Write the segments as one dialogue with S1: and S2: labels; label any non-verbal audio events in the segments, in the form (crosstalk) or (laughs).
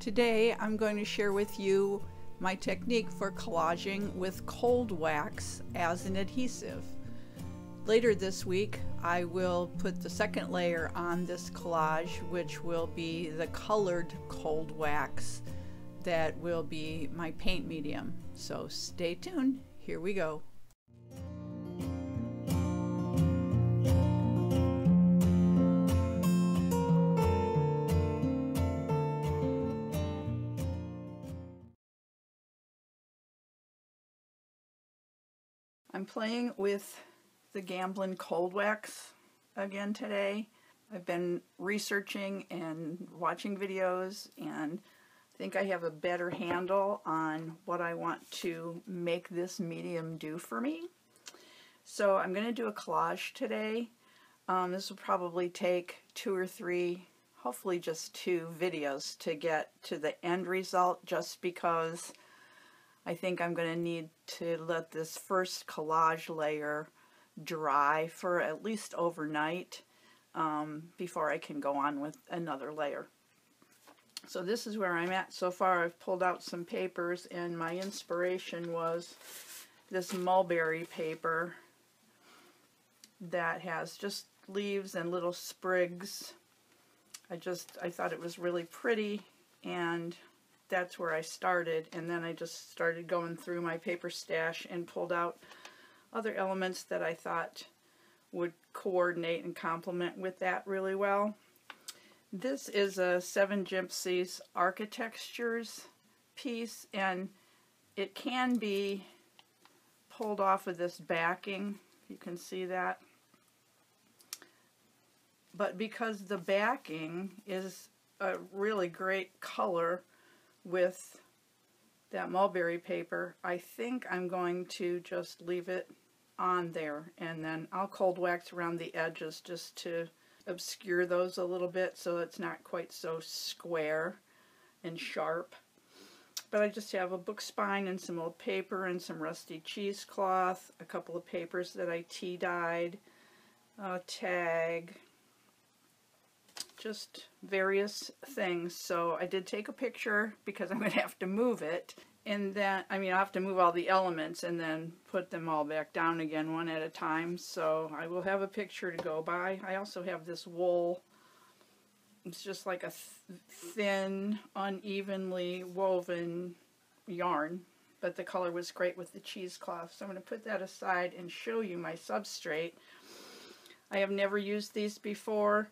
S1: Today I'm going to share with you my technique for collaging with cold wax as an adhesive. Later this week I will put the second layer on this collage which will be the colored cold wax that will be my paint medium. So stay tuned, here we go. I'm playing with the Gamblin Cold Wax again today. I've been researching and watching videos and I think I have a better handle on what I want to make this medium do for me. So I'm going to do a collage today. Um, this will probably take two or three, hopefully just two videos to get to the end result just because I think I'm going to need to let this first collage layer dry for at least overnight um, before I can go on with another layer. So this is where I'm at so far. I've pulled out some papers and my inspiration was this mulberry paper that has just leaves and little sprigs. I just, I thought it was really pretty and that's where I started and then I just started going through my paper stash and pulled out other elements that I thought would coordinate and complement with that really well. This is a Seven Gypsies Architextures piece and it can be pulled off of this backing. You can see that. But because the backing is a really great color with that mulberry paper, I think I'm going to just leave it on there and then I'll cold wax around the edges just to obscure those a little bit so it's not quite so square and sharp. But I just have a book spine and some old paper and some rusty cheesecloth, a couple of papers that I tea dyed, a tag, just various things. So I did take a picture because I'm going to have to move it. And then, I mean, I have to move all the elements and then put them all back down again one at a time. So I will have a picture to go by. I also have this wool. It's just like a th thin, unevenly woven yarn. But the color was great with the cheesecloth. So I'm going to put that aside and show you my substrate. I have never used these before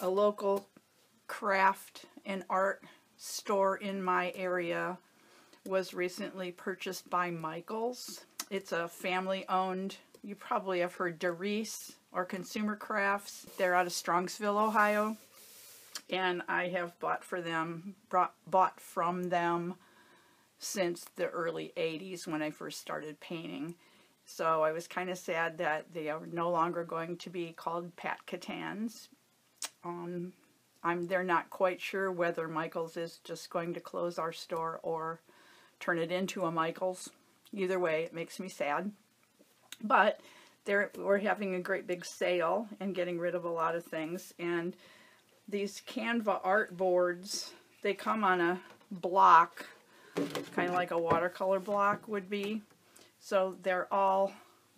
S1: a local craft and art store in my area was recently purchased by Michaels. It's a family-owned, you probably have heard Darice or Consumer Crafts. They're out of Strongsville, Ohio. And I have bought for them, brought, bought from them since the early 80s when I first started painting. So I was kind of sad that they are no longer going to be called Pat Catan's um, I'm they're not quite sure whether Michaels is just going to close our store or turn it into a Michaels. Either way, it makes me sad. But they're, we're having a great big sale and getting rid of a lot of things. And these Canson art boards, they come on a block, kind of like a watercolor block would be. So they're all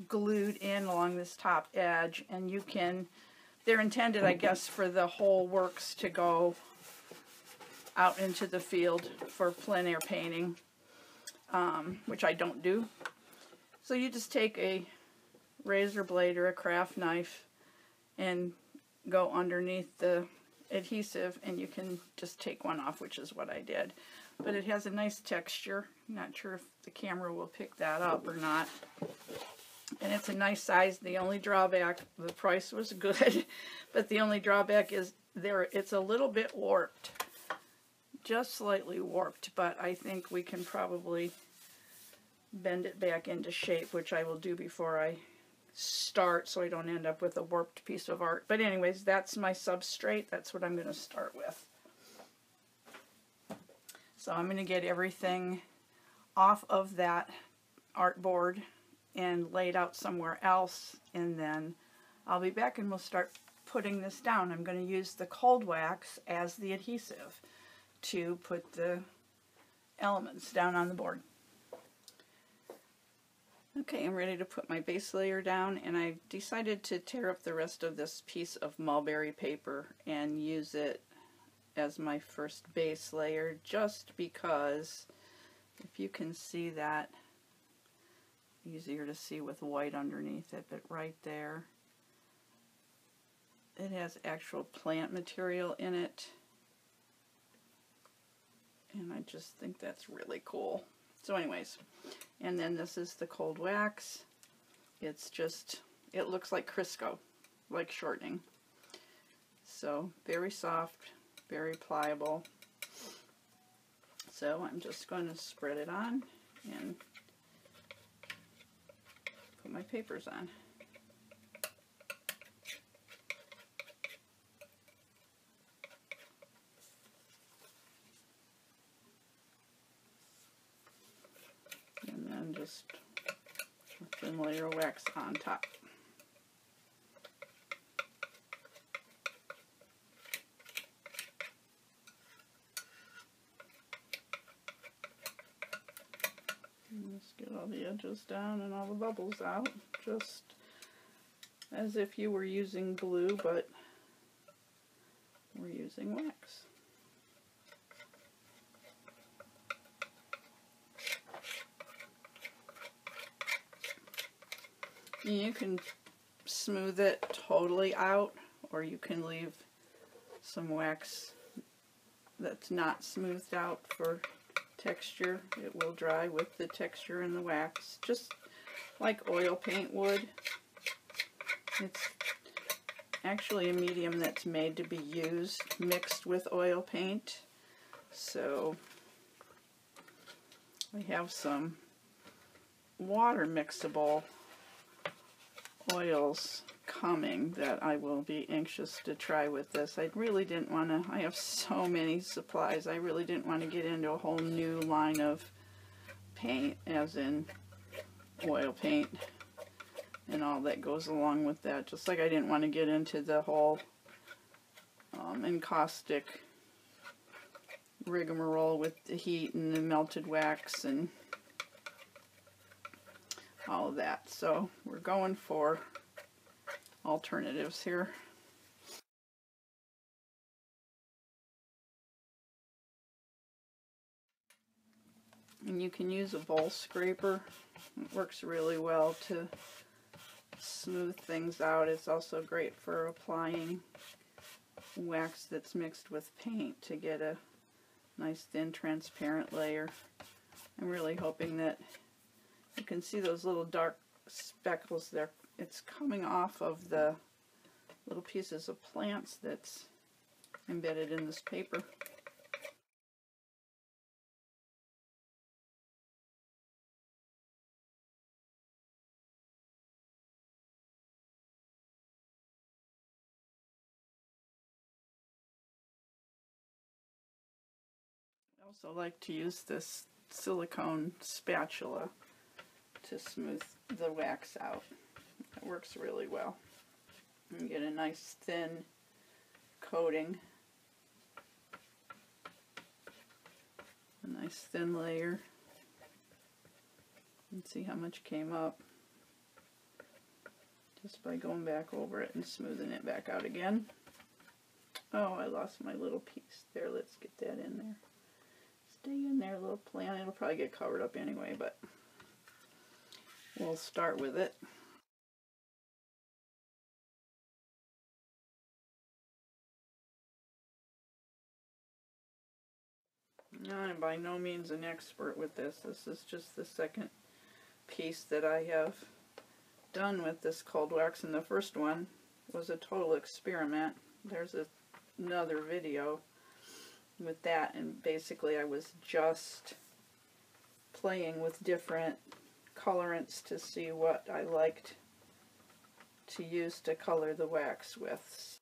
S1: glued in along this top edge and you can they're intended, I guess, for the whole works to go out into the field for plein air painting, um, which I don't do. So you just take a razor blade or a craft knife and go underneath the adhesive and you can just take one off, which is what I did. But it has a nice texture. I'm not sure if the camera will pick that up or not and it's a nice size. The only drawback, the price was good, (laughs) but the only drawback is there it's a little bit warped, just slightly warped, but I think we can probably bend it back into shape, which I will do before I start so I don't end up with a warped piece of art. But anyways, that's my substrate. That's what I'm going to start with. So I'm going to get everything off of that art board and laid out somewhere else and then I'll be back and we'll start putting this down. I'm going to use the cold wax as the adhesive to put the elements down on the board. Okay, I'm ready to put my base layer down and I've decided to tear up the rest of this piece of mulberry paper and use it as my first base layer just because if you can see that easier to see with white underneath it but right there it has actual plant material in it. And I just think that's really cool. So anyways and then this is the cold wax. It's just it looks like Crisco like shortening. So very soft very pliable. So I'm just going to spread it on and my papers on. And then just a thin layer of wax on top. The edges down and all the bubbles out, just as if you were using glue, but we're using wax. You can smooth it totally out, or you can leave some wax that's not smoothed out for texture. It will dry with the texture in the wax, just like oil paint would. It's actually a medium that's made to be used mixed with oil paint. So we have some water mixable oils coming that I will be anxious to try with this. I really didn't want to, I have so many supplies, I really didn't want to get into a whole new line of paint, as in oil paint and all that goes along with that. Just like I didn't want to get into the whole um, encaustic rigmarole with the heat and the melted wax and all of that. So we're going for alternatives here. And you can use a bowl scraper. It works really well to smooth things out. It's also great for applying wax that's mixed with paint to get a nice thin transparent layer. I'm really hoping that you can see those little dark speckles there it's coming off of the little pieces of plants that's embedded in this paper. I also like to use this silicone spatula to smooth the wax out. Works really well. You get a nice thin coating. A nice thin layer. And see how much came up just by going back over it and smoothing it back out again. Oh, I lost my little piece there. Let's get that in there. Stay in there, little plant. It'll probably get covered up anyway, but we'll start with it. I'm by no means an expert with this. This is just the second piece that I have done with this cold wax, and the first one was a total experiment. There's a, another video with that, and basically I was just playing with different colorants to see what I liked to use to color the wax with.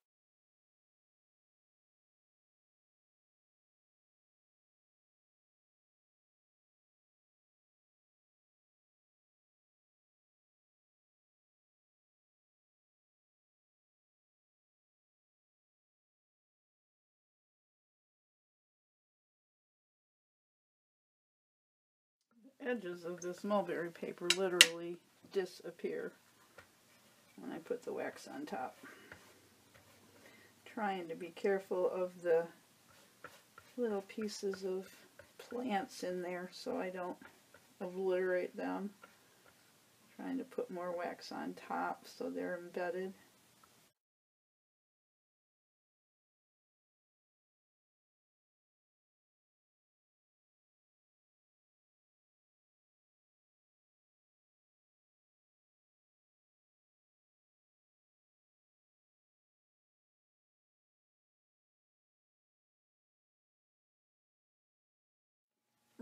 S1: Edges of this mulberry paper literally disappear when I put the wax on top. Trying to be careful of the little pieces of plants in there so I don't obliterate them. Trying to put more wax on top so they're embedded.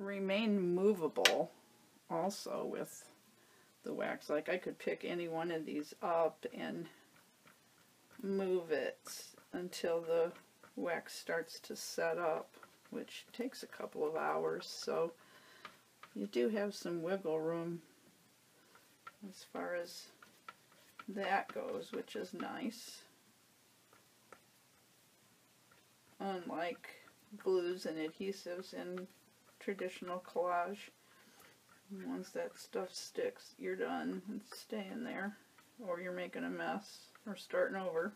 S1: Remain movable also with the wax. Like I could pick any one of these up and move it until the wax starts to set up, which takes a couple of hours. So you do have some wiggle room as far as that goes, which is nice. Unlike glues and adhesives in traditional collage. once that stuff sticks, you're done. It's staying there. Or you're making a mess or starting over.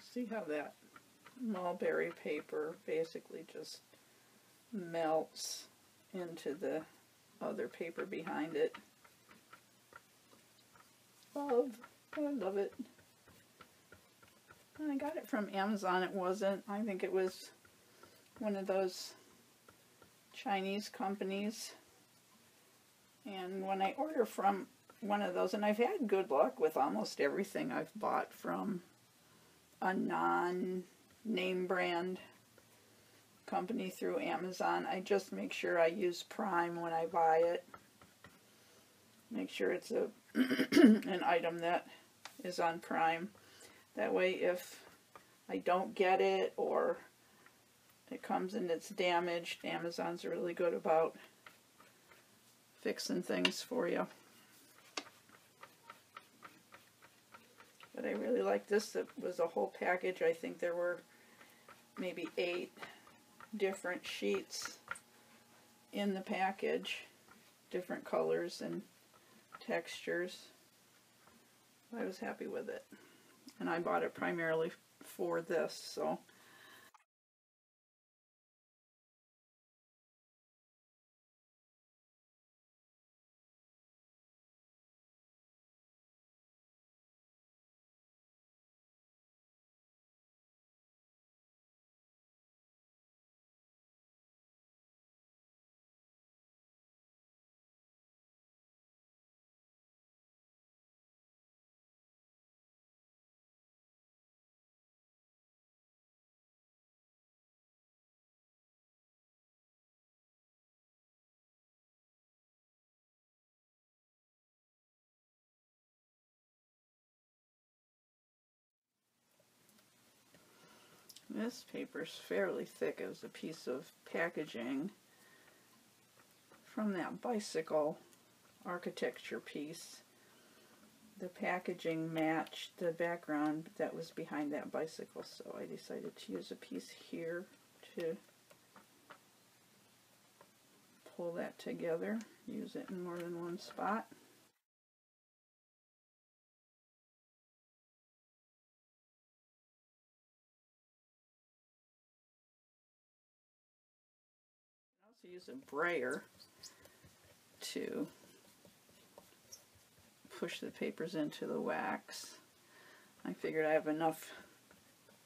S1: see how that mulberry paper basically just melts into the other paper behind it. Love. I love it. I got it from Amazon. It wasn't. I think it was one of those Chinese companies. And when I order from one of those, and I've had good luck with almost everything I've bought from a non-name brand company through Amazon. I just make sure I use Prime when I buy it. Make sure it's a (clears throat) an item that is on Prime. That way if I don't get it or it comes and it's damaged, Amazon's really good about fixing things for you. But I really like this. It was a whole package. I think there were maybe eight different sheets in the package, different colors and textures. I was happy with it. And I bought it primarily for this, so This paper is fairly thick. It was a piece of packaging from that bicycle architecture piece. The packaging matched the background that was behind that bicycle, so I decided to use a piece here to pull that together, use it in more than one spot. Use a brayer to push the papers into the wax. I figured I have enough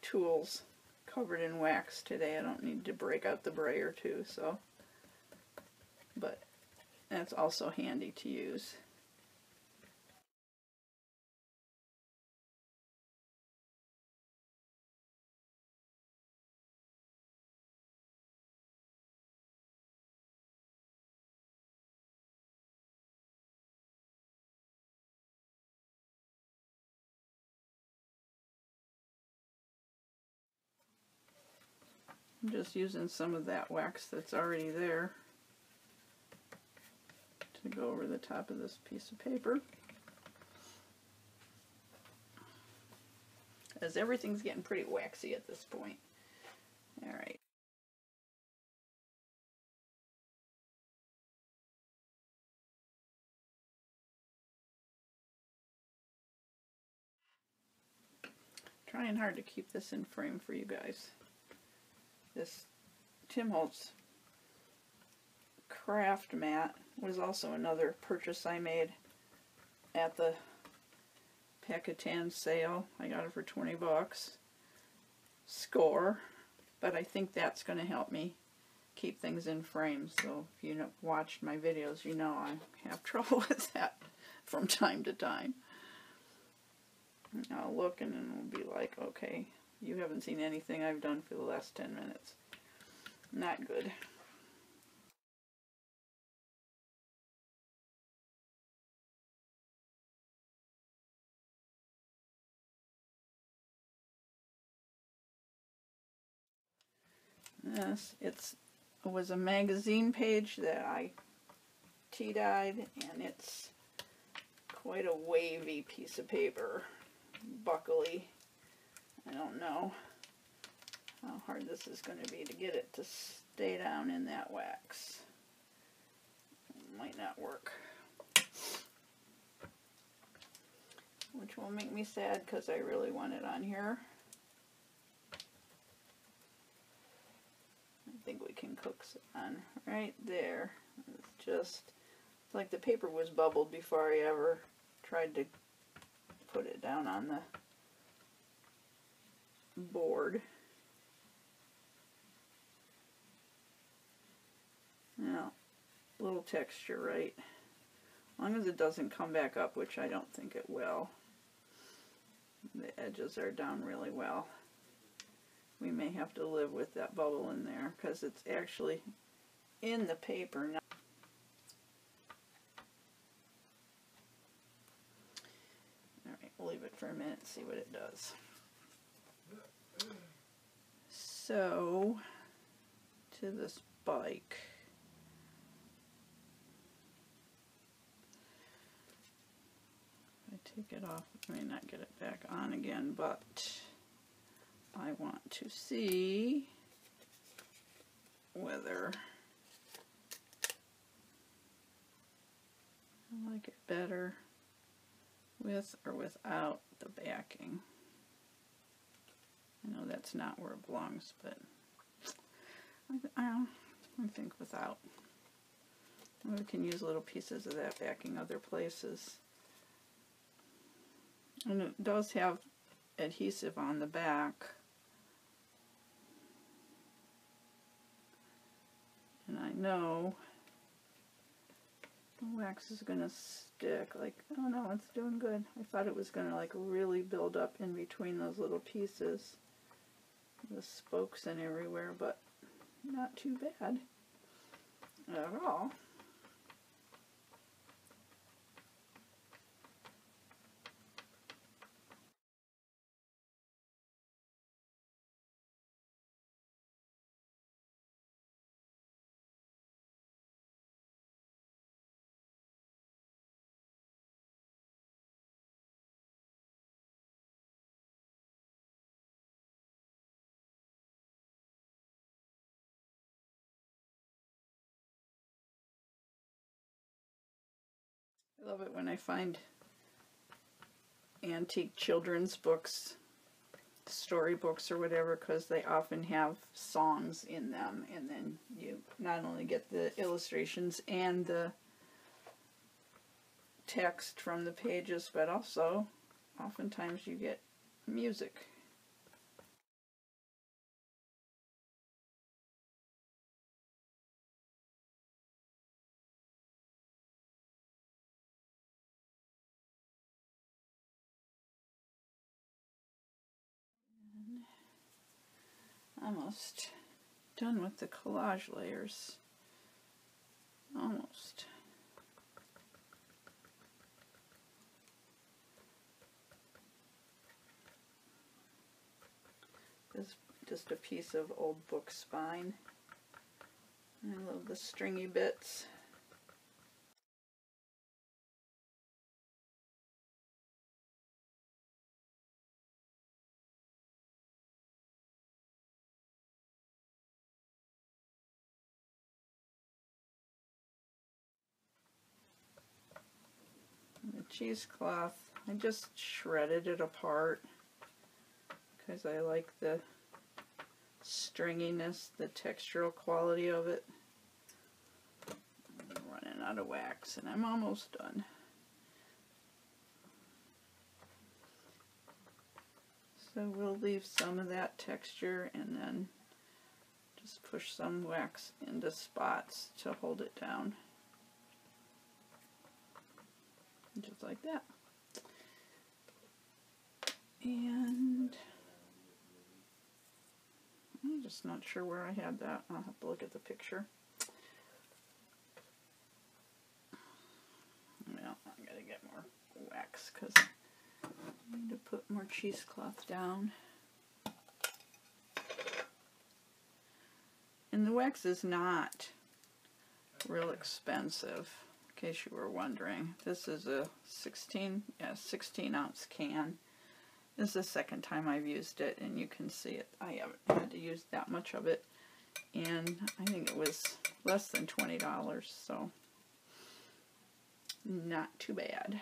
S1: tools covered in wax today. I don't need to break out the brayer too, so. But that's also handy to use. I'm just using some of that wax that's already there. to go over the top of this piece of paper. As everything's getting pretty waxy at this point. Alright. Trying hard to keep this in frame for you guys. This Tim Holtz craft mat was also another purchase I made at the Pat Catan sale. I got it for 20 bucks. Score. But I think that's going to help me keep things in frame. So if you watched my videos, you know I have (laughs) trouble with that from time to time. I'll look and then we'll be like, okay, you haven't seen anything I've done for the last 10 minutes. Not good. Yes, it's it was a magazine page that I tea-dyed and it's quite a wavy piece of paper buckly. I don't know how hard this is going to be to get it to stay down in that wax. It might not work. Which will make me sad because I really want it on here. I think we can cook on right there. It's just it's like the paper was bubbled before I ever tried to put it down on the board. Now, little texture, right? As long as it doesn't come back up, which I don't think it will. The edges are down really well. We may have to live with that bubble in there because it's actually in the paper now. All right, We'll leave it for a minute see what it does. So, to this bike. I take it off, I may not get it back on again, but I want to see whether I like it better with or without the backing. I know that's not where it belongs, but I, I, I think without. We can use little pieces of that backing other places. And it does have adhesive on the back. And I know the wax is going to stick. Like, oh no, it's doing good. I thought it was going to like really build up in between those little pieces. The spokes and everywhere, but not too bad at all. I love it when I find antique children's books, storybooks or whatever, because they often have songs in them, and then you not only get the illustrations and the text from the pages, but also oftentimes you get music. Almost done with the collage layers. Almost. This just a piece of old book spine. I love the stringy bits. Cheesecloth. I just shredded it apart because I like the stringiness, the textural quality of it. I'm running out of wax and I'm almost done. So we'll leave some of that texture and then just push some wax into spots to hold it down. Just like that. And I'm just not sure where I had that. I'll have to look at the picture. Well, I gotta get more wax because I need to put more cheesecloth down. And the wax is not real expensive, in case you were wondering. This is a 16, yeah, 16 ounce can. This is the second time I've used it, and you can see it. I haven't had to use that much of it, and I think it was less than $20, so not too bad.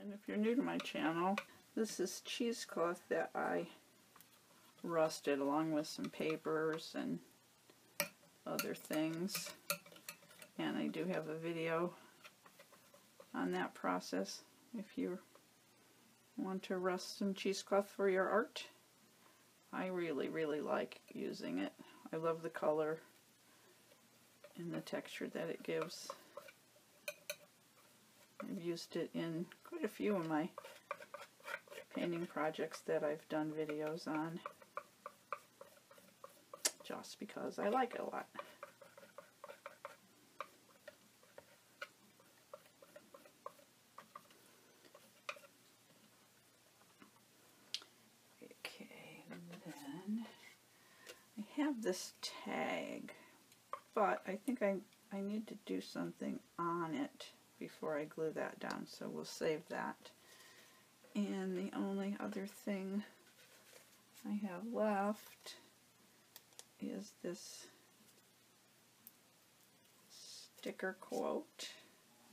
S1: And if you're new to my channel, this is cheesecloth that I rusted along with some papers and other things. And I do have a video on that process if you want to rust some cheesecloth for your art. I really, really like using it. I love the color and the texture that it gives. I've used it in quite a few of my painting projects that I've done videos on just because I like it a lot. Okay, then I have this tag, but I think I, I need to do something on it before I glue that down, so we'll save that. And the only other thing I have left is this sticker quote.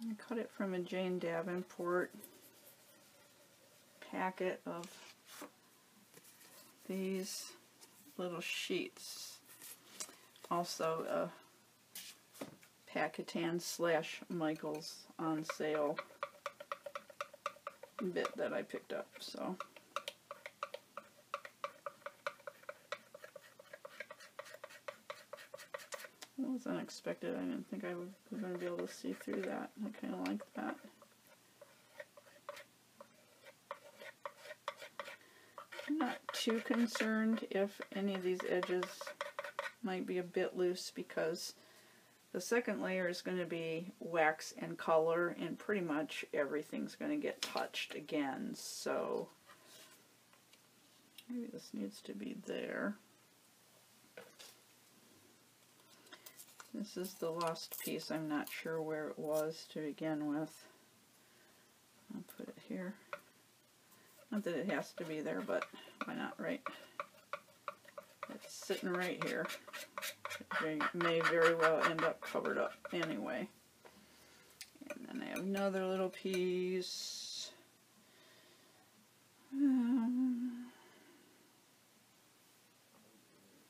S1: I cut it from a Jane Davenport packet of these little sheets. Also a Pat Catan slash Michaels on sale bit that I picked up. So That was unexpected. I didn't think I was going to be able to see through that. I kind of like that. I'm not too concerned if any of these edges might be a bit loose because the second layer is going to be wax and color and pretty much everything's going to get touched again. So maybe this needs to be there. This is the lost piece. I'm not sure where it was to begin with. I'll put it here. Not that it has to be there, but why not, right? It's sitting right here. It may very well end up covered up anyway. And then I have another little piece. Um,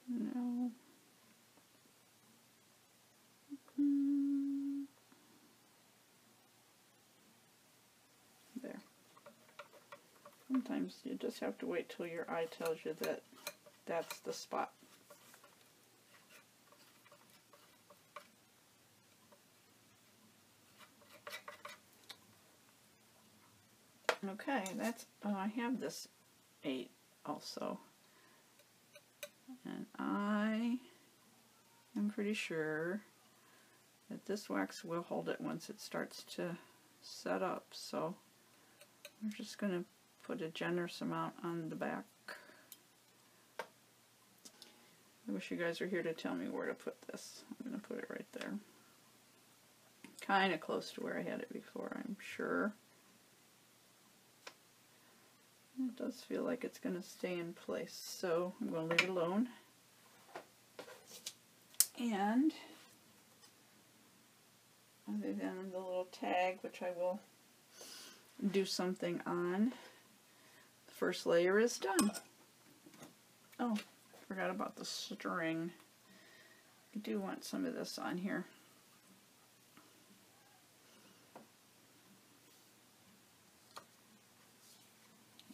S1: no. There. Sometimes you just have to wait till your eye tells you that that's the spot. Okay, that's, oh, I have this 8 also. And I am pretty sure that this wax will hold it once it starts to set up. So we're just going to put a generous amount on the back. I wish you guys were here to tell me where to put this. I'm going to put it right there. Kind of close to where I had it before, I'm sure. It does feel like it's going to stay in place, so I'm going to leave it alone. And other than the little tag, which I will do something on, first layer is done. Oh, forgot about the string. I do want some of this on here.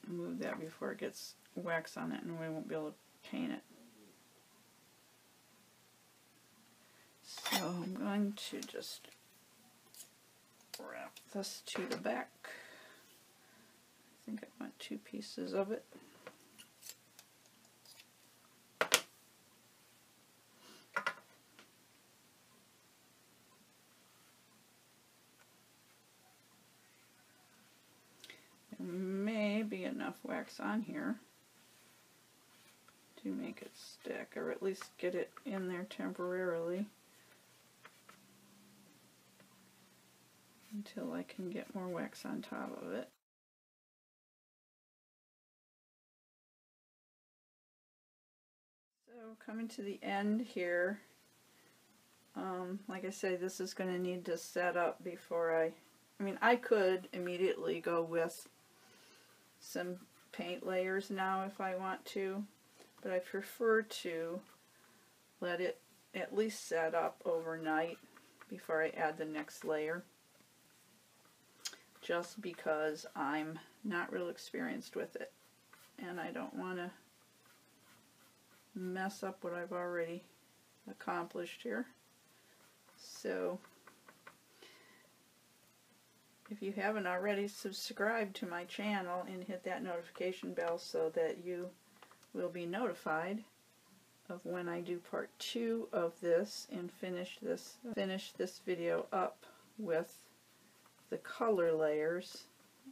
S1: Move that before it gets wax on it and we won't be able to paint it. So I'm going to just wrap this to the back. I think I want two pieces of it. There may be enough wax on here to make it stick, or at least get it in there temporarily. until I can get more wax on top of it. Coming to the end here, um, like I say, this is going to need to set up before I, I mean, I could immediately go with some paint layers now if I want to, but I prefer to let it at least set up overnight before I add the next layer. Just because I'm not real experienced with it and I don't want to mess up what I've already accomplished here. So if you haven't already subscribed to my channel and hit that notification bell so that you will be notified of when I do part two of this and finish this finish this video up with the color layers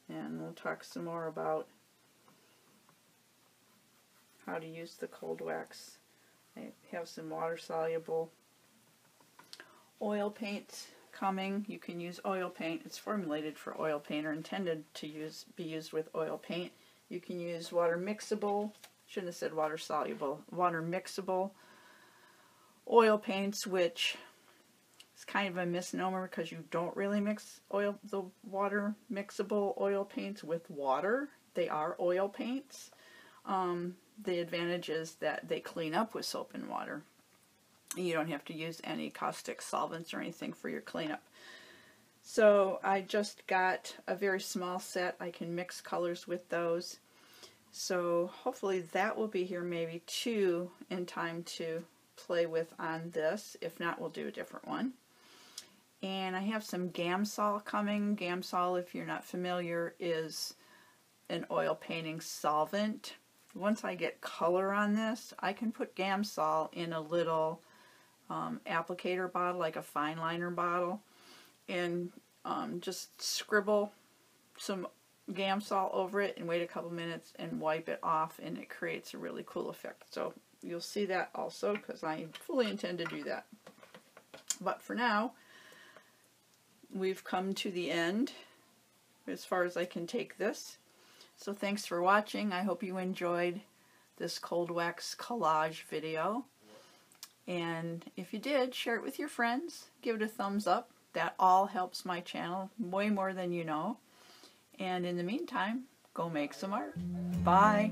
S1: and we'll talk some more about how to use the cold wax. I have some water soluble oil paint coming. You can use oil paint. It's formulated for oil paint or intended to use be used with oil paint. You can use water mixable, shouldn't have said water soluble, water mixable oil paints which it's kind of a misnomer because you don't really mix oil the water mixable oil paints with water. They are oil paints. Um, the advantage is that they clean up with soap and water. You don't have to use any caustic solvents or anything for your cleanup. So I just got a very small set. I can mix colors with those. So hopefully that will be here maybe two in time to play with on this. If not, we'll do a different one. And I have some Gamsol coming. Gamsol, if you're not familiar, is an oil painting solvent. Once I get color on this, I can put Gamsol in a little um, applicator bottle, like a fine liner bottle, and um, just scribble some Gamsol over it and wait a couple minutes and wipe it off and it creates a really cool effect. So you'll see that also because I fully intend to do that. But for now, we've come to the end as far as I can take this. So thanks for watching. I hope you enjoyed this cold wax collage video. And if you did, share it with your friends. Give it a thumbs up. That all helps my channel way more than you know. And in the meantime, go make some art. Bye.